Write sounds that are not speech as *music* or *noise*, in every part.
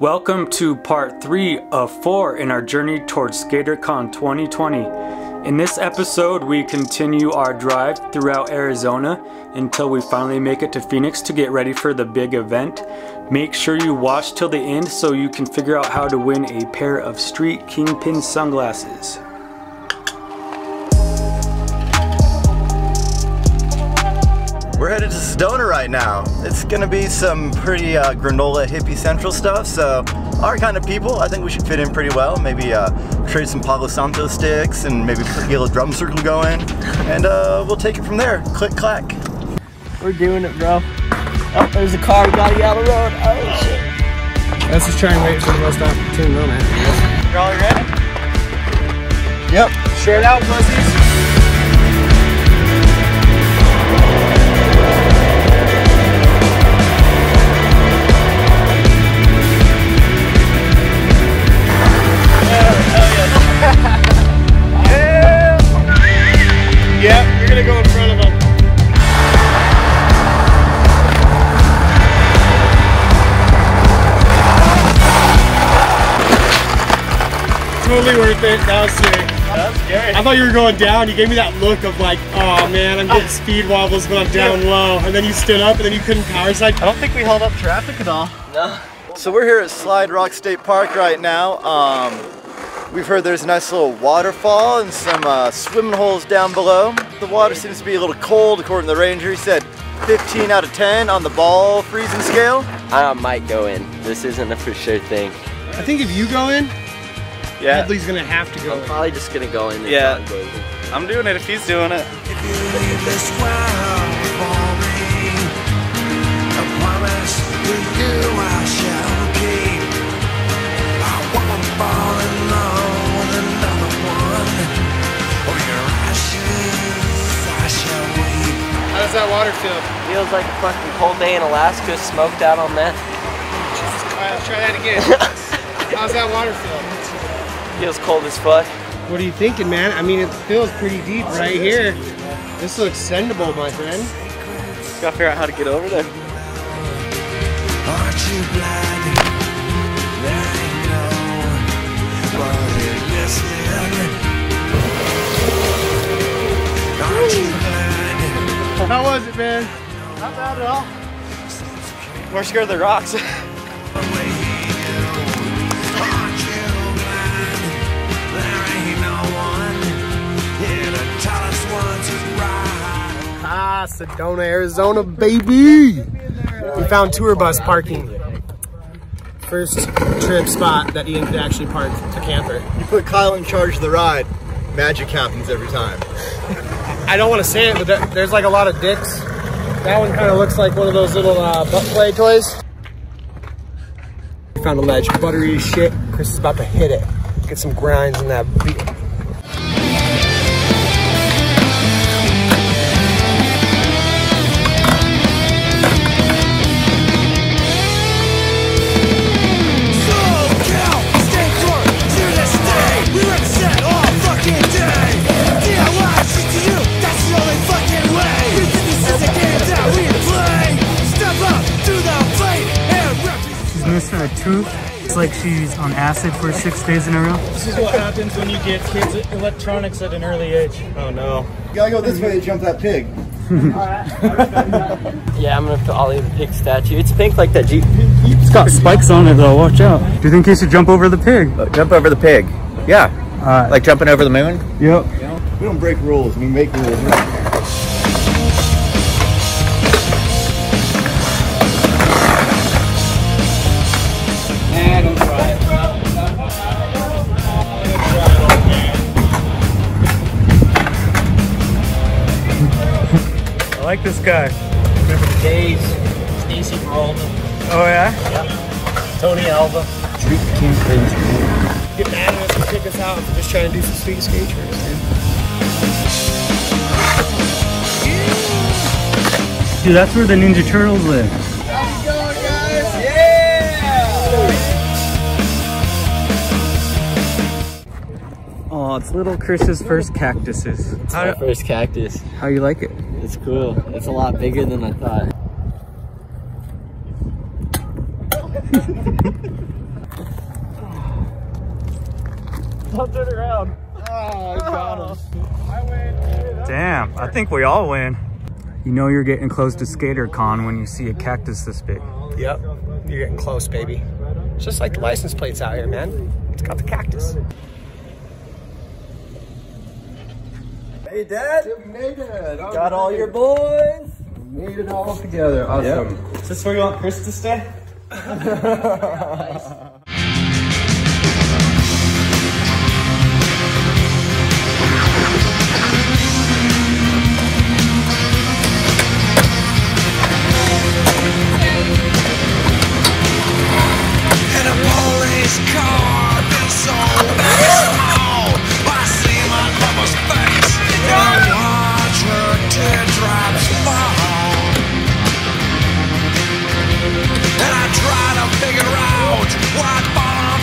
Welcome to part 3 of 4 in our journey towards SkaterCon 2020. In this episode, we continue our drive throughout Arizona until we finally make it to Phoenix to get ready for the big event. Make sure you watch till the end so you can figure out how to win a pair of Street Kingpin sunglasses. We're headed to Sedona right now. It's gonna be some pretty uh, granola hippie central stuff, so our kind of people, I think we should fit in pretty well. Maybe uh, trade some Palo Santo sticks and maybe get a little drum circle going, and uh, we'll take it from there. Click, clack. We're doing it, bro. Oh, there's a car. We gotta get out of the road. Oh, shit. Let's just try and wait for the most opportune moment. Y'all ready? Yep. Share it out, pussies. Totally worth it. That was sick. That's scary. I thought you were going down. You gave me that look of like, oh man, I'm getting speed wobbles when I'm down low. And then you stood up and then you couldn't power side. I don't think we held up traffic at all. No. So we're here at Slide Rock State Park right now. Um, we've heard there's a nice little waterfall and some uh, swimming holes down below. The water seems to be a little cold according to the ranger. He said 15 out of 10 on the ball freezing scale. I might go in. This isn't a for sure thing. I think if you go in, Yeah, Headley's gonna have to go. I'm probably just gonna go in. and Yeah. John. I'm doing it if he's doing it. If you leave this world for me, a promise to you I shall keep. I won't fall in love with another one. Or your ashes I shall weep. How does that water feel? Feels like a fucking cold day in Alaska, smoked out on meth. Alright, let's try that again. *laughs* How's that water feel? Feels cold as fuck. What are you thinking, man? I mean, it feels pretty deep right here. This looks sendable, my friend. Gotta figure out how to get over there. Aren't you blind? There ain't no one listening. Aren't? How was it, man? Not bad at all. We're scared of the rocks. Sedona, Arizona, baby! We found tour bus parking. First trip spot that Ian could actually park a camper. You put Kyle in charge of the ride, magic happens every time. *laughs* I don't want to say it, but there's like a lot of dicks. That one kind of looks like one of those little uh, butt play toys. We found a ledge, buttery as shit. Chris is about to hit it. Get some grinds in that beat. She's missing tooth. It's like she's on acid for six days in a row. This is what happens when you get kids electronics at an early age. Oh no. You gotta go this way to jump that pig. *laughs* Yeah, I'm gonna put Ollie the pig statue. It's pink like that Jeep. It's got spikes on it though, watch out. Do you think he should jump over the pig? Uh, jump over the pig. Yeah. Alright. Like jumping over the moon? Yep. We don't break rules, we make rules. Like this guy. Remember the days? Stacy Peralta, Oh yeah? Tony Alva. Get mad at us and kick us out for just trying to do some sweet skate tricks, dude. Dude, that's where the Ninja Turtles live. Oh, it's little Chris's first cactuses. My first cactus. How you like it? It's cool. It's a lot bigger than I thought. *laughs* I'll turn around. Oh, got him. Damn, I think we all win. You know you're getting close to SkaterCon when you see a cactus this big. Yep, you're getting close, baby. It's just like the license plates out here, man. It's got the cactus. Hey, Dad. Made it. Got all your boys. Made it all together. Awesome. Is this where you want Chris to stay? *laughs* In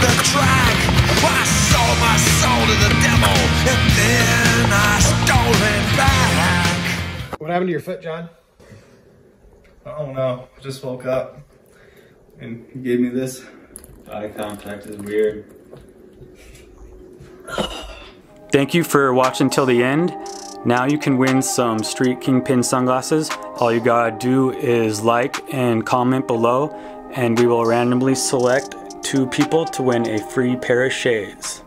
the track. I sold my soul to the devil, and then I stole it back. What happened to your foot, John? I don't know. I just woke up and he gave me this. Eye contact is weird. Thank you for watching till the end. Now you can win some Street Kingpin sunglasses. All you gotta do is like and comment below, and we will randomly select two people to win a free pair of shades.